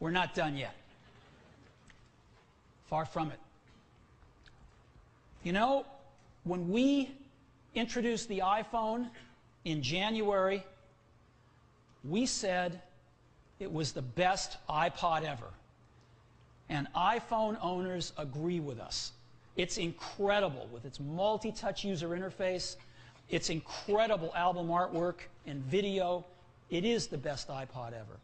We're not done yet. Far from it. You know, when we introduced the iPhone in January, we said it was the best iPod ever. And iPhone owners agree with us. It's incredible with its multi touch user interface, its incredible album artwork and video. It is the best iPod ever.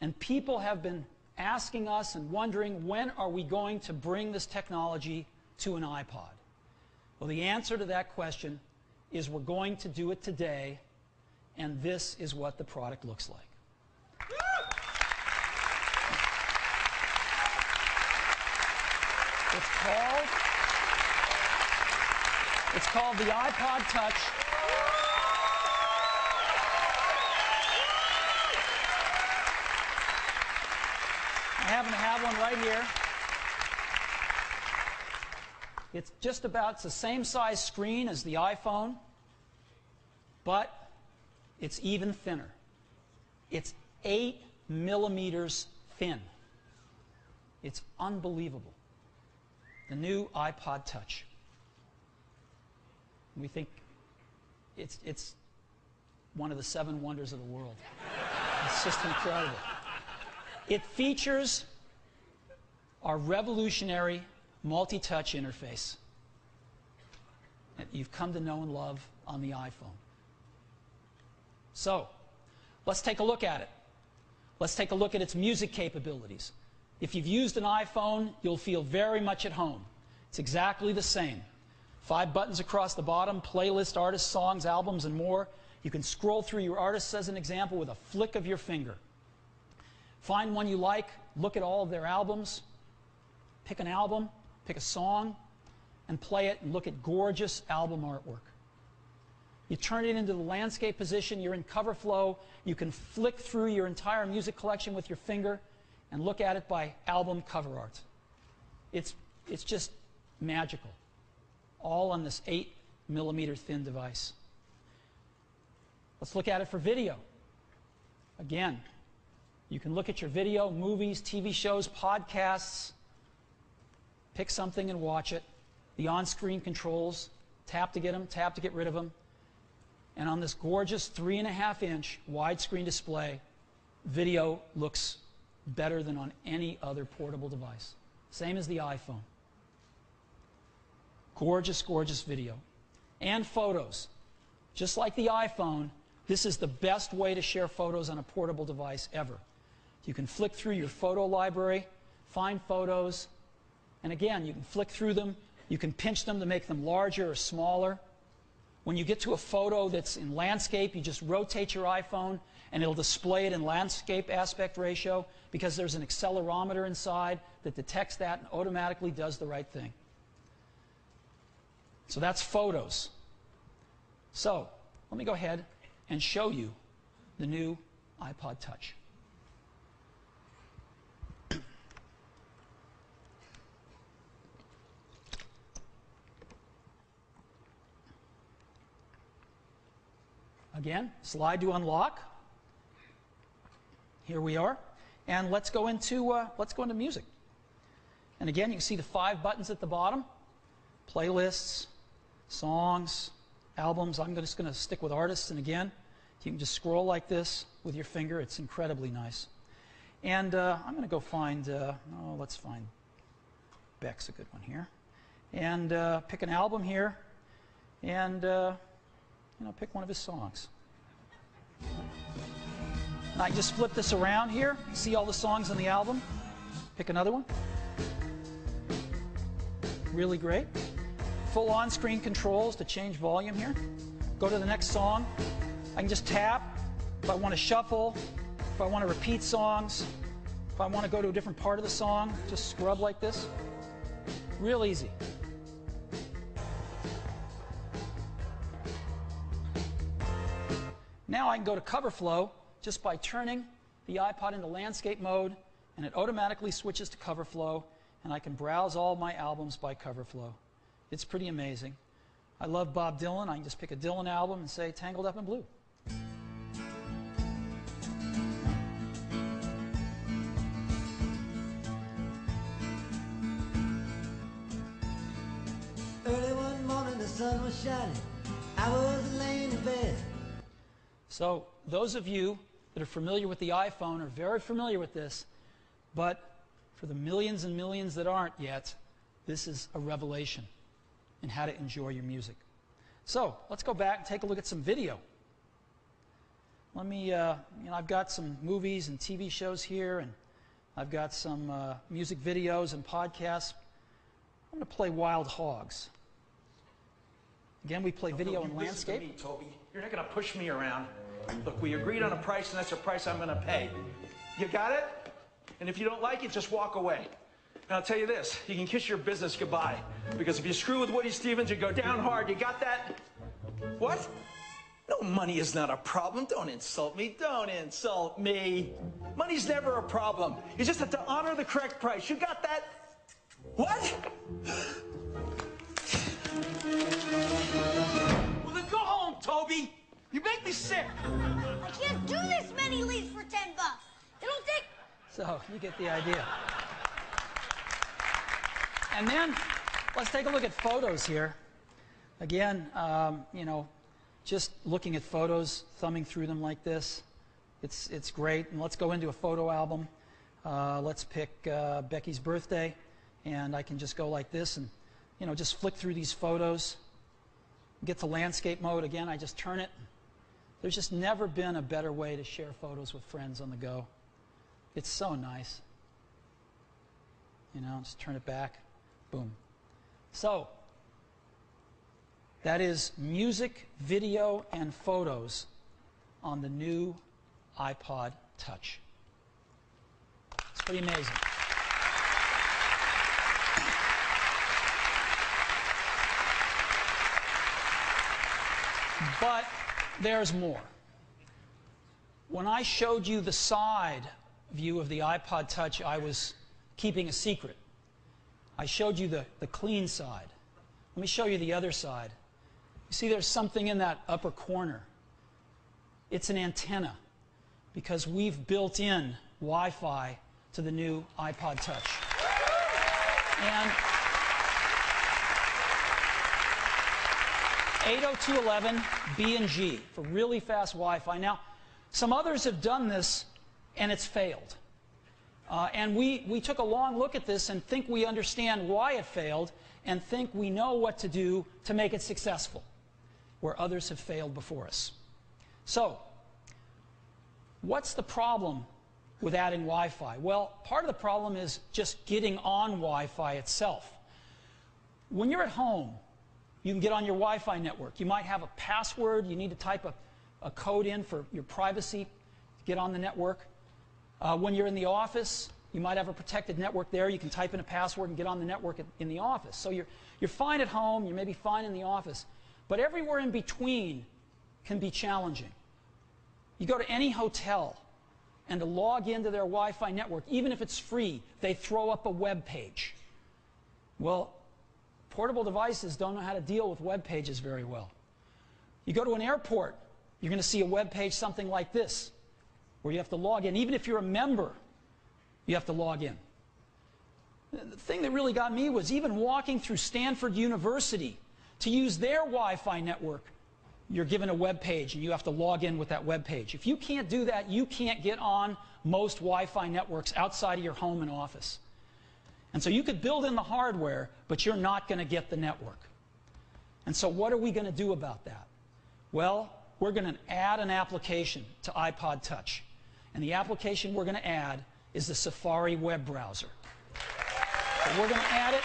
And people have been asking us and wondering when are we going to bring this technology to an iPod? Well, the answer to that question is we're going to do it today, and this is what the product looks like. It's called It's called the iPod Touch. Here. It's just about it's the same size screen as the iPhone, but it's even thinner. It's eight millimeters thin. It's unbelievable. The new iPod Touch. We think it's, it's one of the seven wonders of the world. It's just incredible. It features our revolutionary multi-touch interface that you've come to know and love on the iPhone. So, let's take a look at it. Let's take a look at its music capabilities. If you've used an iPhone, you'll feel very much at home. It's exactly the same. Five buttons across the bottom, playlist, artists, songs, albums, and more. You can scroll through your artists as an example with a flick of your finger. Find one you like, look at all of their albums, pick an album, pick a song, and play it and look at gorgeous album artwork. You turn it into the landscape position, you're in cover flow, you can flick through your entire music collection with your finger and look at it by album cover art. It's, it's just magical. All on this 8 millimeter thin device. Let's look at it for video. Again, you can look at your video, movies, TV shows, podcasts, pick something and watch it. The on screen controls, tap to get them, tap to get rid of them. And on this gorgeous three and a half inch widescreen display, video looks better than on any other portable device. Same as the iPhone. Gorgeous, gorgeous video. And photos. Just like the iPhone, this is the best way to share photos on a portable device ever. You can flick through your photo library, find photos, and again, you can flick through them. You can pinch them to make them larger or smaller. When you get to a photo that's in landscape, you just rotate your iPhone and it'll display it in landscape aspect ratio because there's an accelerometer inside that detects that and automatically does the right thing. So that's photos. So let me go ahead and show you the new iPod Touch. Again, slide to unlock. Here we are. And let's go into, uh, let's go into music. And again, you can see the five buttons at the bottom. Playlists, songs, albums. I'm just going to stick with artists. And again, you can just scroll like this with your finger. It's incredibly nice. And uh, I'm going to go find, uh, oh, let's find Beck's a good one here. And uh, pick an album here. And you know, pick one of his songs. Now I just flip this around here, see all the songs on the album, pick another one. Really great. Full on-screen controls to change volume here. Go to the next song. I can just tap if I want to shuffle, if I want to repeat songs, if I want to go to a different part of the song, just scrub like this. Real easy. Now I can go to cover flow just by turning the iPod into landscape mode and it automatically switches to cover flow and I can browse all my albums by cover flow. It's pretty amazing. I love Bob Dylan. I can just pick a Dylan album and say Tangled Up in Blue. Early one morning the sun was shining. I was laying in bed. So, those of you that are familiar with the iPhone are very familiar with this, but for the millions and millions that aren't yet, this is a revelation in how to enjoy your music. So, let's go back and take a look at some video. Let me, uh, you know, I've got some movies and TV shows here, and I've got some uh, music videos and podcasts. I'm going to play Wild Hogs. Again, we play video and landscape. To me, Toby. You're not going to push me around. Look, we agreed on a price, and that's the price I'm going to pay. You got it? And if you don't like it, just walk away. And I'll tell you this: you can kiss your business goodbye, because if you screw with Woody Stevens, you go down hard. You got that? What? No, money is not a problem. Don't insult me. Don't insult me. Money's never a problem. You just have to honor the correct price. You got that? What? Well, then go home, Toby. You make me sick. I can't do this many leads for 10 bucks. It'll take. So you get the idea. And then let's take a look at photos here. Again, um, you know, just looking at photos, thumbing through them like this, it's, it's great. And let's go into a photo album. Uh, let's pick uh, Becky's birthday, and I can just go like this and, you know, just flick through these photos. Get to landscape mode again. I just turn it. There's just never been a better way to share photos with friends on the go. It's so nice. You know, just turn it back. Boom. So, that is music, video, and photos on the new iPod Touch. It's pretty amazing. But there's more. When I showed you the side view of the iPod Touch, I was keeping a secret. I showed you the, the clean side. Let me show you the other side. You see, there's something in that upper corner. It's an antenna because we've built in Wi Fi to the new iPod Touch. And 802.11 B and G for really fast Wi-Fi. Now, some others have done this, and it's failed. Uh, and we, we took a long look at this and think we understand why it failed and think we know what to do to make it successful, where others have failed before us. So, what's the problem with adding Wi Fi? Well, part of the problem is just getting on Wi Fi itself. When you're at home, you can get on your Wi Fi network. You might have a password, you need to type a, a code in for your privacy to get on the network. Uh, when you're in the office, you might have a protected network there. You can type in a password and get on the network in, in the office. So you're, you're fine at home, you're maybe fine in the office. But everywhere in between can be challenging. You go to any hotel, and to log into their Wi Fi network, even if it's free, they throw up a web page. Well, portable devices don't know how to deal with web pages very well. You go to an airport, you're going to see a web page something like this, where you have to log in. Even if you're a member, you have to log in. The thing that really got me was even walking through Stanford University to use their Wi Fi network, you're given a web page and you have to log in with that web page. If you can't do that, you can't get on most Wi Fi networks outside of your home and office. And so you could build in the hardware, but you're not going to get the network. And so, what are we going to do about that? Well, we're going to add an application to iPod Touch. And the application we're going to add is the Safari web browser. So we're going to add it.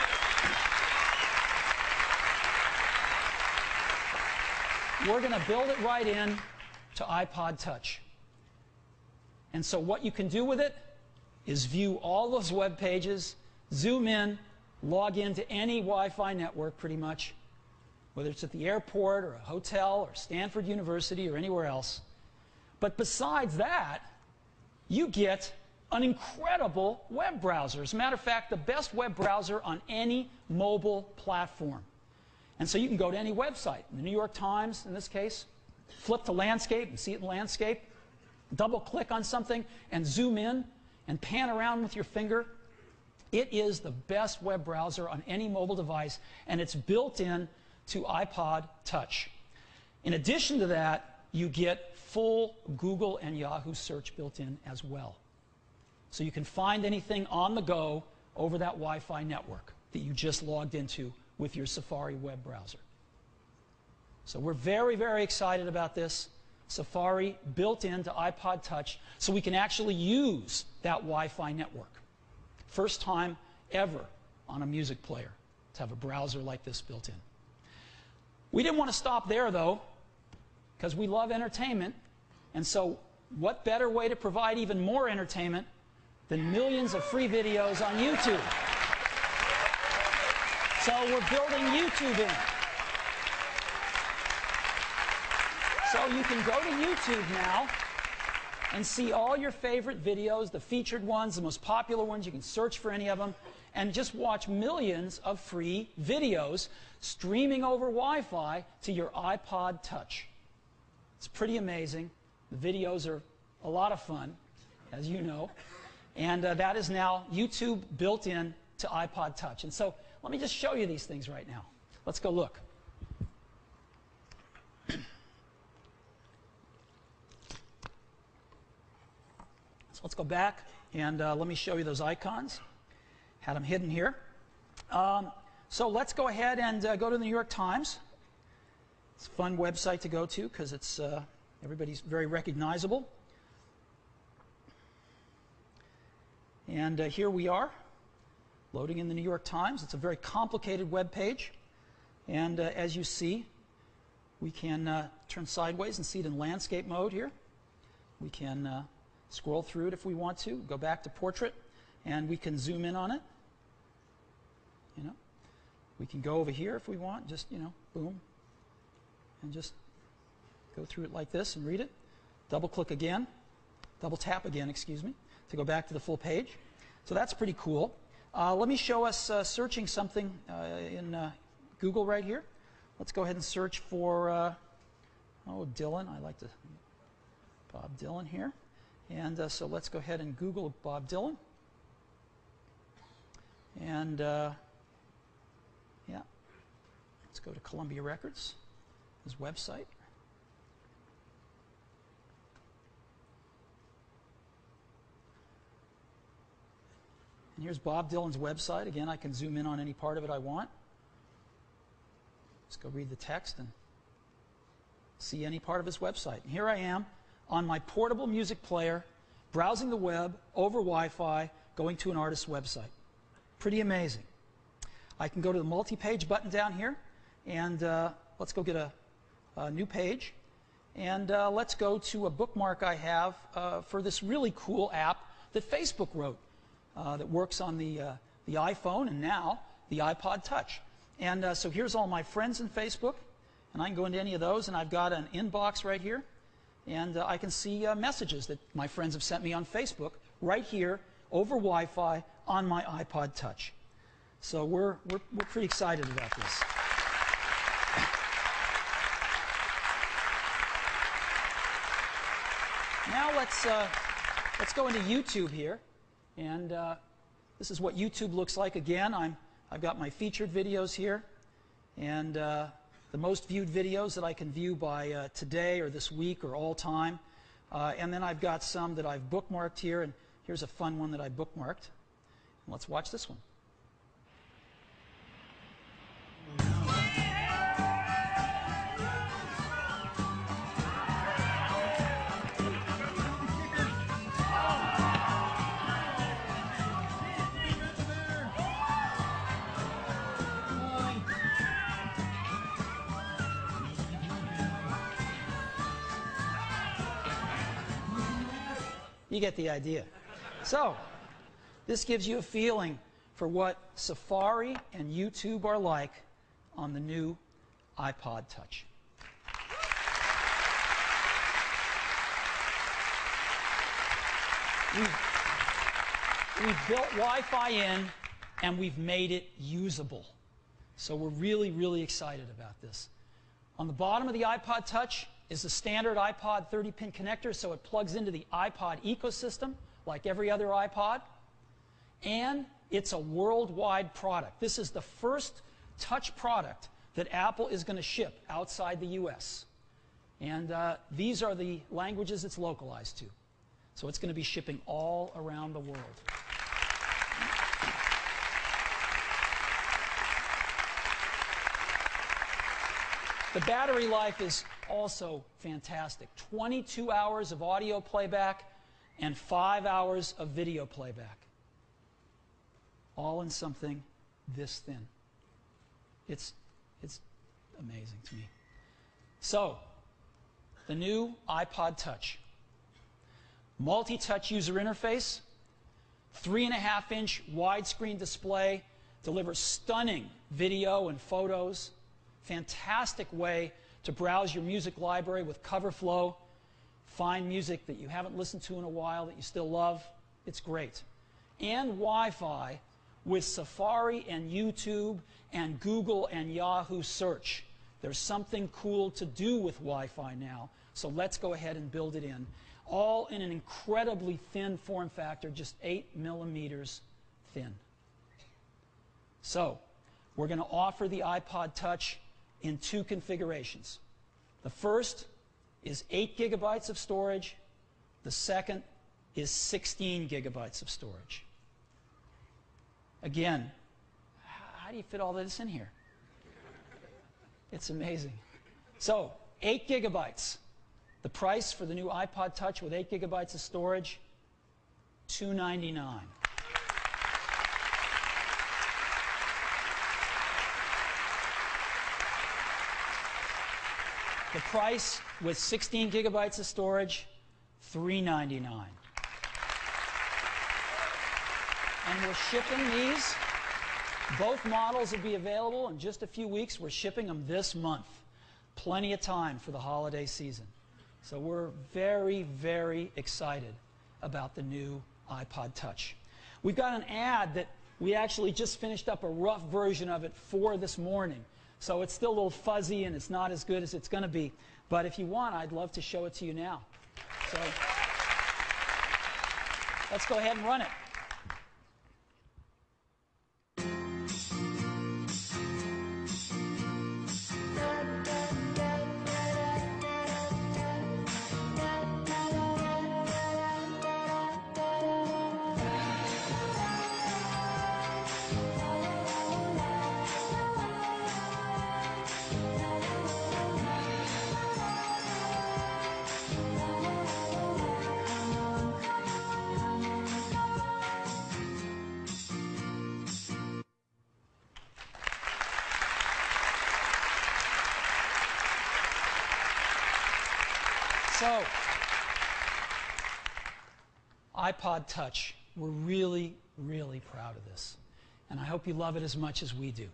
We're going to build it right in to iPod Touch. And so what you can do with it is view all those web pages, zoom in, log into any Wi-Fi network pretty much, whether it's at the airport or a hotel or Stanford University or anywhere else. But besides that, you get an incredible web browser. As a matter of fact, the best web browser on any mobile platform. And so you can go to any website, the New York Times in this case, flip to landscape and see it in landscape, double click on something and zoom in and pan around with your finger. It is the best web browser on any mobile device, and it's built in to iPod Touch. In addition to that, you get full Google and Yahoo search built in as well. So you can find anything on the go over that Wi Fi network that you just logged into with your Safari web browser. So we're very, very excited about this. Safari built into iPod Touch so we can actually use that Wi Fi network. First time ever on a music player to have a browser like this built in. We didn't want to stop there though, because we love entertainment. And so, what better way to provide even more entertainment than millions of free videos on YouTube? So, we're building YouTube in. So you can go to YouTube now and see all your favorite videos, the featured ones, the most popular ones. You can search for any of them and just watch millions of free videos streaming over Wi Fi to your iPod Touch. It's pretty amazing. The videos are a lot of fun, as you know. And uh, that is now YouTube built in to iPod Touch. And so let me just show you these things right now. Let's go look. Let's go back and uh, let me show you those icons. Had them hidden here. Um, so let's go ahead and uh, go to the New York Times. It's a fun website to go to because it's uh, everybody's very recognizable. And uh, here we are, loading in the New York Times. It's a very complicated web page. And uh, as you see, we can uh, turn sideways and see it in landscape mode here. We can scroll through it if we want to, go back to portrait, and we can zoom in on it. You know, we can go over here if we want, just, you know, boom, and just go through it like this and read it. Double click again, double tap again, excuse me, to go back to the full page. So that's pretty cool. Uh, let me show us uh, searching something uh, in uh, Google right here. Let's go ahead and search for, uh, oh, Dylan. I like to, Bob Dylan here. And uh, so let's go ahead and Google Bob Dylan. And uh, yeah, let's go to Columbia Records, his website. And here's Bob Dylan's website. Again, I can zoom in on any part of it I want. Let's go read the text and see any part of his website. And here I am on my portable music player, browsing the web over Wi Fi, going to an artist's website. Pretty amazing. I can go to the multi page button down here, and uh, let's go get a, a, new page. And uh, let's go to a bookmark I have uh, for this really cool app that Facebook wrote uh, that works on the, uh, the iPhone and now the iPod Touch. And uh, so here's all my friends in Facebook, and I can go into any of those, and I've got an inbox right here and uh, I can see uh, messages that my friends have sent me on Facebook right here over Wi Fi on my iPod Touch. So we're, we're, we're pretty excited about this. now let's, uh, let's go into YouTube here. And uh, this is what YouTube looks like again. I'm, I've got my featured videos here. And uh, the most viewed videos that I can view by uh, today or this week or all time. Uh, and then I've got some that I've bookmarked here, and here's a fun one that I bookmarked. Let's watch this one. You get the idea. So, this gives you a feeling for what Safari and YouTube are like on the new iPod Touch. We've, we've built Wi Fi in and we've made it usable. So we're really, really excited about this. On the bottom of the iPod Touch, is the standard iPod 30 pin connector, so it plugs into the iPod ecosystem like every other iPod. And it's a worldwide product. This is the first touch product that Apple is going to ship outside the US. And uh, these are the languages it's localized to. So it's going to be shipping all around the world. The battery life is also fantastic 22 hours of audio playback and 5 hours of video playback. All in something this thin. It's, it's amazing to me. So, the new iPod Touch. Multi touch user interface, 3.5 inch widescreen display, delivers stunning video and photos fantastic way to browse your music library with CoverFlow, find music that you haven't listened to in a while that you still love. It's great. And Wi Fi with Safari and YouTube and Google and Yahoo search. There's something cool to do with Wi Fi now, so let's go ahead and build it in. All in an incredibly thin form factor, just 8 millimeters thin. So, we're going to offer the iPod Touch in two configurations. The first is 8 gigabytes of storage. The second is 16 gigabytes of storage. Again, how do you fit all this in here? It's amazing. So, 8 gigabytes. The price for the new iPod Touch with 8 gigabytes of storage, 299. The price with 16 gigabytes of storage, 399. And we're shipping these. Both models will be available in just a few weeks. We're shipping them this month. Plenty of time for the holiday season. So we're very, very excited about the new iPod Touch. We've got an ad that we actually just finished up a rough version of it for this morning. So it's still a little fuzzy and it's not as good as it's going to be. But if you want, I'd love to show it to you now. So let's go ahead and run it. So, iPod Touch, we're really, really proud of this. And I hope you love it as much as we do.